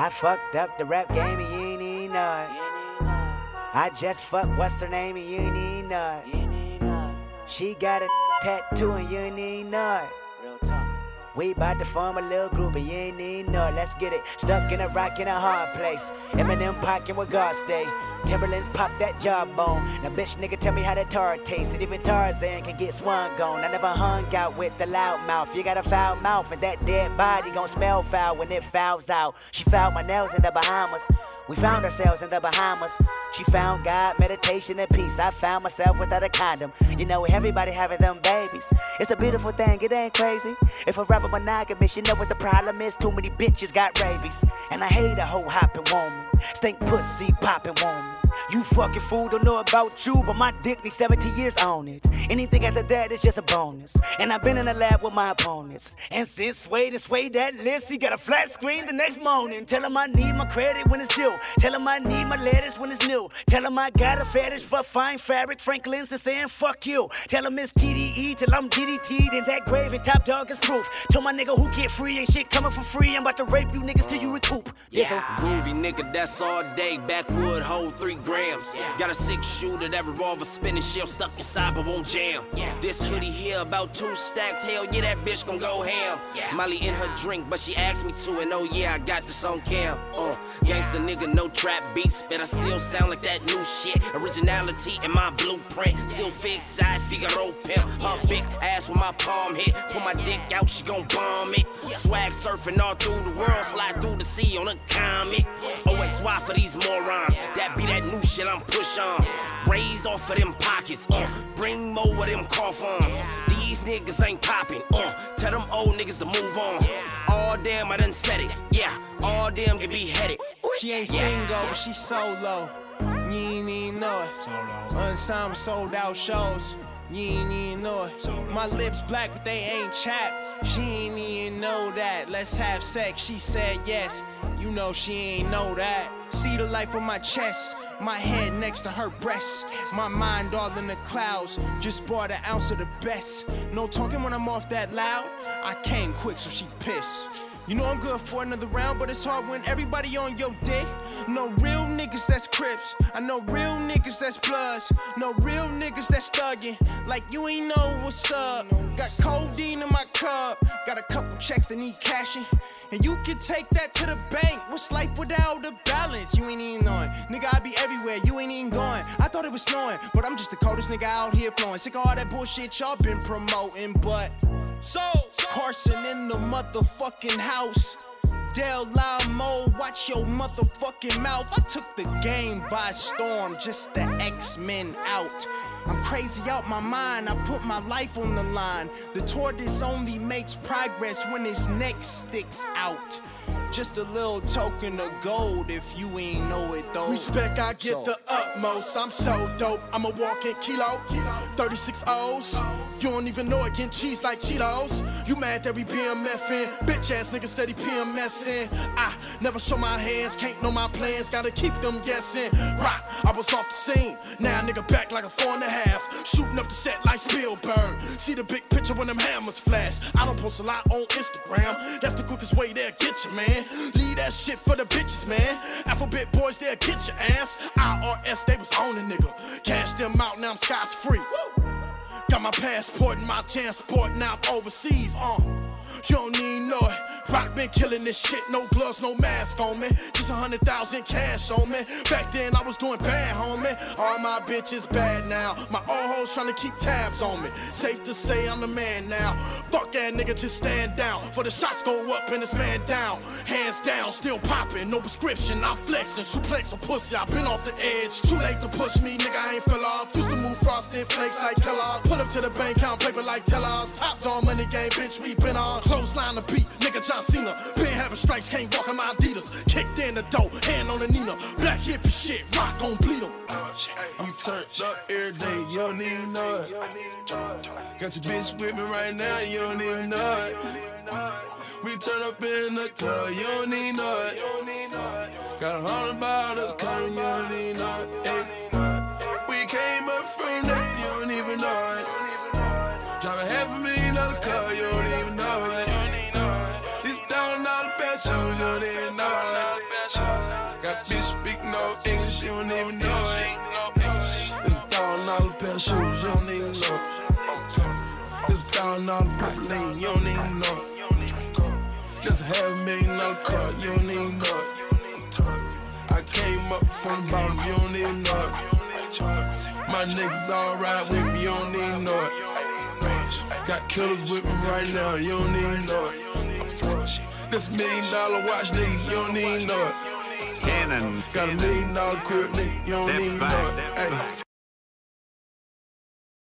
I fucked up the rap game and you ain't even know it. I just fucked what's her name and you ain't even know it. She got a tattoo and you ain't even know it. We bout to form a little group and you ain't need it. Let's get it. Stuck in a rock in a hard place. Eminem pocket where God stay. Timberlands pop that jawbone. Now, bitch, nigga, tell me how that tar tastes. And even Tarzan can get swung on. I never hung out with the loud mouth. You got a foul mouth, and that dead body gon' smell foul when it fouls out. She found my nails in the Bahamas. We found ourselves in the Bahamas. She found God, meditation, and peace. I found myself without a condom. You know, everybody having them babies. It's a beautiful thing, it ain't crazy. If a rapper monogamous, you know what the problem is. Too many bitches got rabies. And I hate a hoe hopping woman. Stink pussy popping woman. You fucking fool, don't know about you, but my dick needs 17 years on it. Anything after that is just a bonus. And I've been in the lab with my opponents. And since Sway and Sway that list, he got a flat screen the next morning. Tell him I need my credit when it's due. Tell him I need my lettuce when it's new. Tell him I got a fetish for fine fabric. Franklin's and saying fuck you. Tell him it's TDE till I'm DDT'd in that grave and top dog is proof. Tell my nigga who get free ain't shit coming for free. I'm about to rape you niggas till you recoup. Yeah, groovy nigga, that's all day. Backwood, hold three grams. Got a six shooter, that revolver spinning shell stuck inside but won't jam. Yeah. This hoodie here about two stacks. Hell yeah, that bitch gon' go ham. Molly in her drink, but she asked me to, and oh yeah, I got this on cam. Uh, gangsta nigga, no trap beats, but I still sound like that new shit. Originality in my blueprint. Still fix side Figaro pimp. Her big ass with my palm hit. Pull my dick out, she gon' bomb it. Swag surfing all through the world, slide through the sea on a comet. OXY for these morons. That be that new shit I'm push on. Raise off of them pockets. Uh, bring more of them coffins. These niggas ain't popping. Uh, tell them old niggas to move on. All damn, I done said it. Yeah, all them can be headed. She ain't single, but she solo. You ain't even know it. Unsigned sold out shows. You ain't even know it. My lips black, but they ain't chapped. She ain't even know that. Let's have sex. She said yes. You know she ain't know that. See the life on my chest. My head next to her breast. My mind all in the clouds. Just bought an ounce of the best. No talking when I'm off that loud. I came quick, so she pissed. You know I'm good for another round, but it's hard when everybody on your dick. No real niggas that's crips. I know real niggas that's bloods. No real niggas that's thuggin'. Like you ain't know what's up. Got codeine in my cup. Got a couple checks that need cashing. And you can take that to the bank. What's life without a balance? You ain't even knowing. Nigga, I be everywhere. You ain't even going. I thought it was snowing, but I'm just the coldest nigga out here flowing. Sick of all that bullshit y'all been promoting, but. So, Carson in the motherfucking house. Del Amo, watch your motherfucking mouth. I took the game by storm, just the X-Men out. I'm crazy out my mind, I put my life on the line. The tortoise only makes progress when his neck sticks out. Just a little token of gold if you ain't know it though. Respect, I get So- the utmost. I'm so dope. I'm a walking kilo. 36 O's. You don't even know it, getting cheese like Cheetos. You mad that we BMFing? Bitch ass niggas steady PMSing. I never show my hands, can't know my plans. Gotta keep them guessing. Rock, I was off the scene. Now nigga back like a four and a half. Shooting up the set like Spielberg. See the big picture when them hammers flash. I don't post a lot on Instagram. That's the quickest way they'll get you, man. Leave that shit for the bitches, man. Alphabet boys, they'll get your ass. IRS, they was on a nigga. Cash them out, now I'm skies free. Got my passport and my transport, now I'm overseas, uh. You don't need no it. Rock been killing this shit, no gloves, no mask on me. Just a hundred thousand cash on me. Back then I was doing bad, homie. All my bitches bad now. My old hoes trying to keep tabs on me. Safe to say I'm the man now. Fuck that nigga, just stand down. For the shots go up and this man down. Hands down, still popping, no prescription. I'm flexing, suplex a pussy. i been off the edge. Too late to push me, nigga. I ain't fell off. Used to move frosted flakes like Kellogg. Pull up to the bank, count paper like tellers. Top dog money game, bitch, we been on. Clothesline the beat, nigga John Cena. Been having strikes, can't walk in my Adidas. Kicked in the dough, hand on the Nina. Black Hippy shit, rock gon' bleed 'em. Uh, we turned up every day, you don't even know it. Got your bitch with me right now, you don't even know it. We turn up in the club, you don't even know it. Got a hundred bottles coming, you don't even English, you don't even know it. It's a thousand dollar pair of shoes, you don't even know it. It's a thousand dollar lane, you don't even know it. Just a half million dollar car, you don't even know it. I came up from the bottom, you don't even know it. My niggas all ride with me, you don't even know it. Got killers with me right now, you don't even know it. This million dollar watch, nigga, you don't even know it. Cannon. Got a million dollar crib, nigga, you don't need even